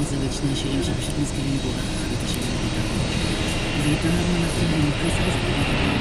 bardzo wiecznie się im, żeby się nie było, aby to się nie. Witam na